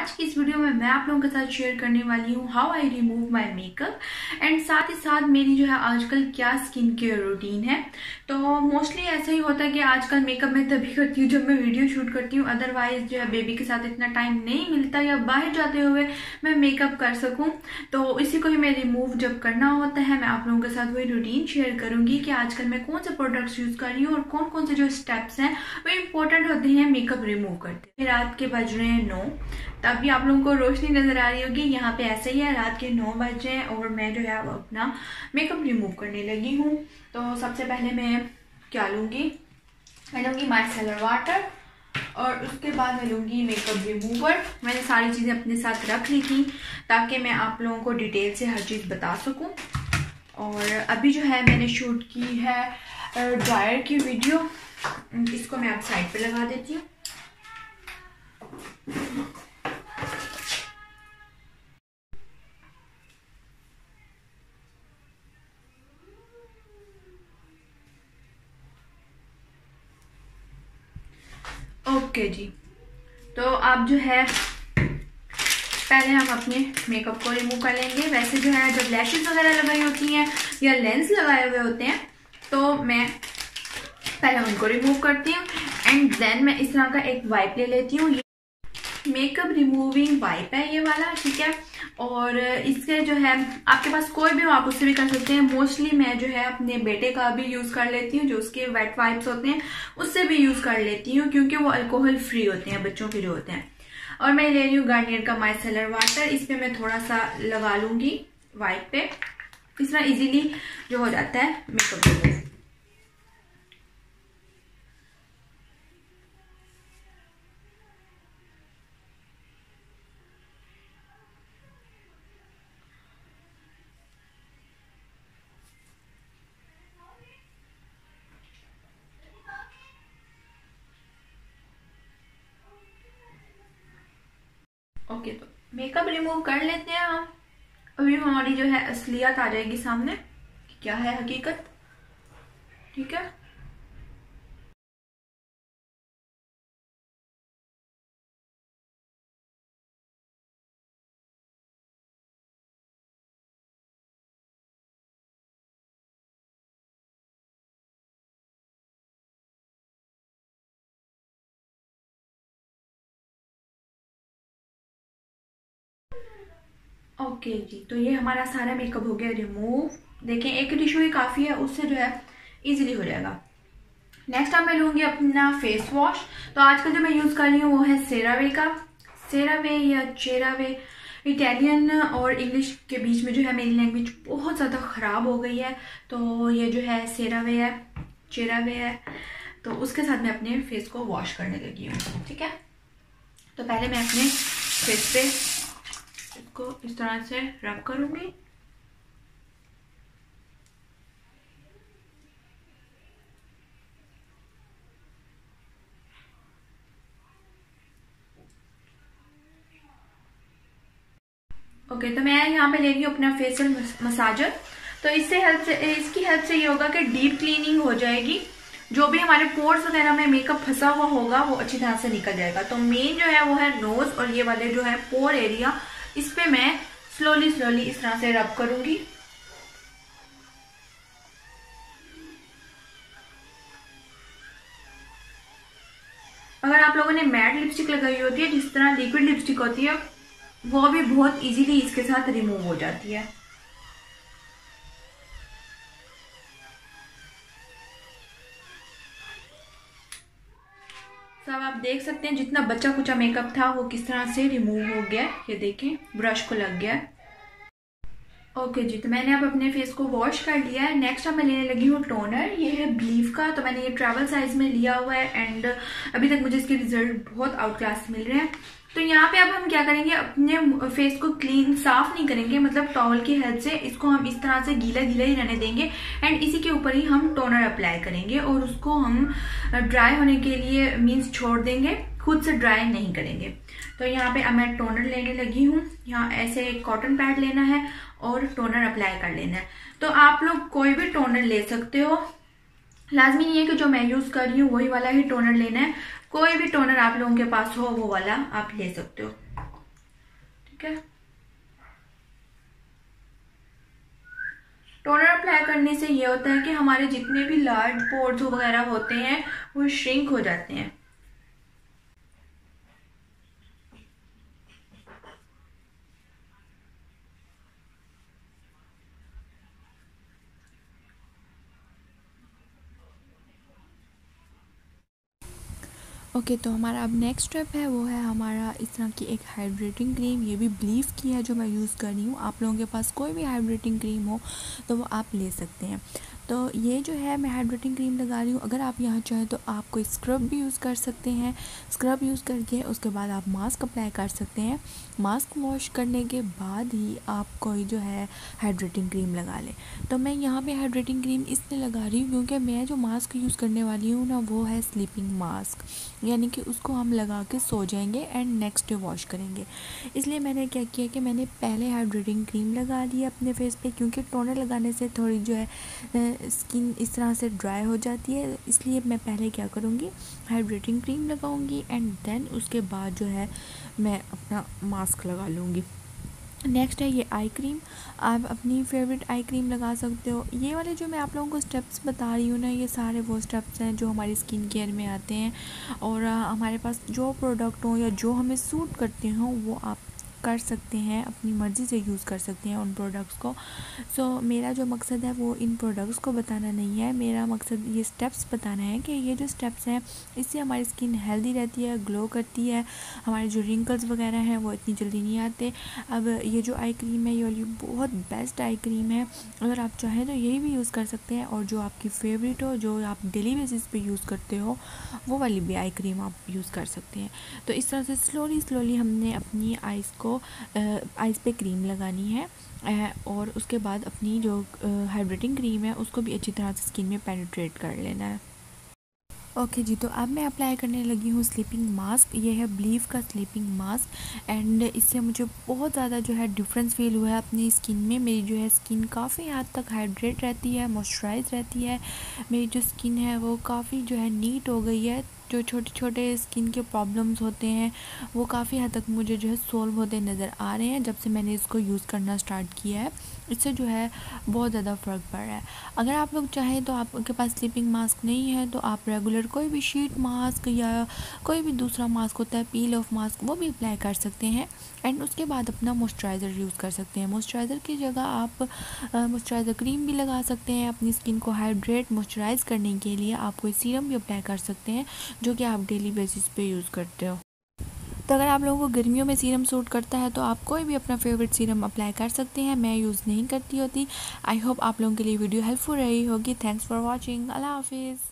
आज की इस वीडियो में मैं आप लोगों के साथ शेयर करने वाली हूँ how I remove my makeup and साथ ही साथ मेरी जो है आजकल क्या स्किन केयर रूटीन है। तो मोस्टली ऐसा ही होता है कि आजकल मेकअप मैं तभी करती हूँ जब मैं वीडियो शूट करती हूँ अदरवाइज़ जो है बेबी के साथ इतना टाइम नहीं मिलता या बाहर जाते हुए मैं मेकअप कर सकूँ। तो इसी को ही मैं रिमूव जब करना होता है, मैं आप लोगों के साथ वही रूटीन शेयर करूँगी कि आजकल मैं कौन से प्रोडक्ट्स यूज़ कर रही हूँ और कौन कौन से जो स्टेप्स हैं, वो इम्पोर्टेंट होते हैं मेकअप रिमूव करते। रात के बज रहे हैं नौ तब भी आप लोगों को रोशनी नज़र आ रही होगी। यहाँ पे ऐसे ही है, रात के नौ बज रहे हैं और मैं जो है वो अपना मेकअप रिमूव करने लगी हूँ। तो सबसे पहले मैं क्या लूँगी? मैं लूँगी माइसेलर वाटर और उसके बाद मैं लूँगी मेकअप रिमूवर मैंने सारी चीज़ें अपने साथ रख ली थी ताकि मैं आप लोगों को डिटेल से हर चीज़ बता सकूँ। और अभी जो है मैंने शूट की है ड्रायर की वीडियो इसको मैं आप साइड पे लगा देती हूँ। ओके जी। तो आप जो है, पहले हम अपने मेकअप को रिमूव कर लेंगे। वैसे जो है, जब लैशेज वगैरह लगाई होती हैं या लेंस लगाए हुए होते हैं तो मैं पहले उनको रिमूव करती हूँ। एंड देन मैं इस तरह का एक वाइप ले लेती हूँ। मेकअप रिमूविंग वाइप है ये वाला, ठीक है? और इसके जो है, आपके पास कोई भी हो, आप उससे भी कर सकते हैं। मोस्टली मैं जो है अपने बेटे का भी यूज़ कर लेती हूँ, जो उसके वेट वाइप्स होते हैं, उससे भी यूज़ कर लेती हूँ, क्योंकि वो अल्कोहल फ्री होते हैं, बच्चों के जो होते हैं। और मैं ले रही हूँ गार्नियर का माइसेलर वाटर इस पर मैं थोड़ा सा लगा लूँगी वाइप पे। इस तरह इजीली जो हो जाता है मेकअप मेकअप रिमूव कर लेते हैं हम अभी हमारी जो है असलियत आ जाएगी सामने क्या है हकीकत? ठीक है? ओके जी तो ये हमारा सारा मेकअप हो गया रिमूव देखें, एक टिश्यू ही काफ़ी है, उससे जो है इजीली हो जाएगा. नेक्स्ट अब मैं लूँगी अपना फेस वॉश तो आजकल जो मैं यूज़ कर रही हूँ, वो है सेरावे का. सेरावे या चेरावे इटालियन और इंग्लिश के बीच में जो है, मेरी लैंग्वेज बहुत ज़्यादा ख़राब हो गई है. तो ये जो है सेरावे है चेरावे है. तो उसके साथ मैं अपने फेस को वॉश करने लगी हूँ, ठीक है? तो पहले मैं अपने फेस पे इसको इस तरह से रब करूँगी। ओके okay, तो मैं यहाँ पे ले रही हूँ अपना फेशियल मसाजर तो इससे हेल्प से इसकी हेल्प से ये होगा कि डीप क्लीनिंग हो जाएगी। जो भी हमारे पोर्स वगैरह में मेकअप फंसा हुआ होगा वो अच्छी तरह से निकल जाएगा। तो मेन जो है वो है नोज़ और ये वाले जो है पोर एरिया इस पे मैं स्लोली स्लोली इस तरह से रब करूँगी। अगर आप लोगों ने मैट लिपस्टिक लगाई होती है, जिस तरह लिक्विड लिपस्टिक होती है, वो भी बहुत इजीली इसके साथ रिमूव हो जाती है। सब आप देख सकते हैं जितना बच्चा कुचा मेकअप था, वो किस तरह से रिमूव हो गया ये देखें ब्रश को लग गया ओके जी तो मैंने अब अपने फेस को वॉश कर लिया है। नेक्स्ट अब मैं लेने लगी हूँ टोनर ये है ब्लीफ का तो मैंने ये ट्रैवल साइज़ में लिया हुआ है एंड अभी तक मुझे इसके रिज़ल्ट बहुत आउट क्लास मिल रहे हैं। तो यहाँ पे अब हम क्या करेंगे? अपने फेस को क्लीन साफ़ नहीं करेंगे मतलब टॉवल की हेल्प से इसको हम इस तरह से गीला गीला ही रहने देंगे एंड इसी के ऊपर ही हम टोनर अप्लाई करेंगे और उसको हम ड्राई होने के लिए मीन्स छोड़ देंगे, खुद से ड्राई नहीं करेंगे। तो यहाँ पे अब मैं टोनर लेने लगी हूँ। यहाँ ऐसे कॉटन पैड लेना है और टोनर अप्लाई कर लेना है। तो आप लोग कोई भी टोनर ले सकते हो। लाजमी नहीं है कि जो मैं यूज़ कर रही हूँ, वही वाला ही टोनर लेना है। कोई भी टोनर आप लोगों के पास हो, वो वाला आप ले सकते हो। ठीक है? टोनर अप्लाई करने से ये होता है कि हमारे जितने भी लार्ज पोर्स वगैरह होते हैं, वो श्रिंक हो जाते हैं। ओके okay, तो हमारा अब नेक्स्ट स्टेप है वो है हमारा इस तरह की एक हाइड्रेटिंग क्रीम ये भी ब्लीव की है जो मैं यूज़ कर रही हूँ। आप लोगों के पास कोई भी हाइड्रेटिंग क्रीम हो तो वो आप ले सकते हैं। तो ये जो है मैं हाइड्रेटिंग क्रीम लगा रही हूँ। अगर आप यहाँ चाहें तो आप कोई स्क्रब भी यूज़ कर सकते हैं। स्क्रब यूज़ करके उसके बाद आप मास्क अप्लाई कर सकते हैं। मास्क वॉश करने के बाद ही आप कोई जो है हाइड्रेटिंग क्रीम लगा लें। तो मैं यहाँ पे हाइड्रेटिंग क्रीम इसलिए लगा रही हूँ क्योंकि मैं जो मास्क यूज़ करने वाली हूँ ना, वो है स्लीपिंग मास्क यानी कि उसको हम लगा के सो जाएँगे एंड नेक्स्ट डे वॉश करेंगे। इसलिए मैंने क्या किया कि मैंने पहले हाइड्रेटिंग क्रीम लगा ली अपने फेस पे क्योंकि टोनर लगाने से थोड़ी जो है स्किन इस तरह से ड्राई हो जाती है। इसलिए मैं पहले क्या करूँगी हाइड्रेटिंग क्रीम लगाऊँगी एंड देन उसके बाद जो है मैं अपना मास्क लगा लूँगी। नेक्स्ट है ये आई क्रीम आप अपनी फेवरेट आई क्रीम लगा सकते हो। ये वाले जो मैं आप लोगों को स्टेप्स बता रही हूँ ना, ये सारे वो स्टेप्स हैं जो हमारी स्किन केयर में आते हैं। और हमारे पास जो प्रोडक्ट हो या जो हमें सूट करते हों, वो आप कर सकते हैं अपनी मर्ज़ी से यूज़ कर सकते हैं उन प्रोडक्ट्स को। सो so, मेरा जो मकसद है वो इन प्रोडक्ट्स को बताना नहीं है। मेरा मकसद ये स्टेप्स बताना है कि ये जो स्टेप्स हैं इससे हमारी स्किन हेल्दी रहती है ग्लो करती है हमारे जो रिंकल्स वगैरह हैं वो इतनी जल्दी नहीं आते। अब ये जो आई क्रीम है ये वाली बहुत बेस्ट आई क्रीम है। अगर आप चाहें तो यही भी यूज़ कर सकते हैं और जो आपकी फेवरेट हो जो आप डेली बेसिस पे यूज़ करते हो वो वाली भी आई क्रीम आप यूज़ कर सकते हैं। तो इस तरह से स्लोली स्लोली हमने अपनी आइज़ को आइस पे क्रीम लगानी है और उसके बाद अपनी जो हाइड्रेटिंग क्रीम है, उसको भी अच्छी तरह से स्किन में पेनिट्रेट कर लेना है। ओके okay जी तो अब मैं अप्लाई करने लगी हूँ स्लीपिंग मास्क ये है ब्लीव का स्लीपिंग मास्क एंड इससे मुझे बहुत ज़्यादा जो है डिफरेंस फील हुआ है अपनी स्किन में। मेरी जो है स्किन काफ़ी हद तक हाइड्रेट रहती है मॉइस्चराइज रहती है। मेरी जो स्किन है वो काफ़ी जो है नीट हो गई है। जो छोटे छोटे स्किन के प्रॉब्लम्स होते हैं, वो काफ़ी हद तक मुझे जो है सोल्व होते नज़र आ रहे हैं जब से मैंने इसको यूज़ करना स्टार्ट किया है। इससे जो है बहुत ज़्यादा फ़र्क पड़ रहा है। अगर आप लोग चाहें तो आपके पास स्लीपिंग मास्क नहीं है तो आप रेगुलर कोई भी शीट मास्क या कोई भी दूसरा मास्क होता है पील ऑफ़ मास्क वो भी अप्लाई कर सकते हैं। एंड उसके बाद अपना मॉइस्चराइज़र यूज़ कर सकते हैं। मॉइस्चराइज़र की जगह आप मॉइस्चराइज़र क्रीम भी लगा सकते हैं। अपनी स्किन को हाइड्रेट मॉइस्चराइज़ करने के लिए आप कोई सीरम भी अप्लाई कर सकते हैं। जो कि आप डेली बेसिस पे यूज़ करते हो। तो अगर आप लोगों को गर्मियों में सीरम सूट करता है तो आप कोई भी अपना फेवरेट सीरम अप्लाई कर सकते हैं। मैं यूज़ नहीं करती होती। आई होप आप लोगों के लिए वीडियो हेल्पफुल रही होगी। थैंक्स फॉर वॉचिंग अल्लाह हाफिज़।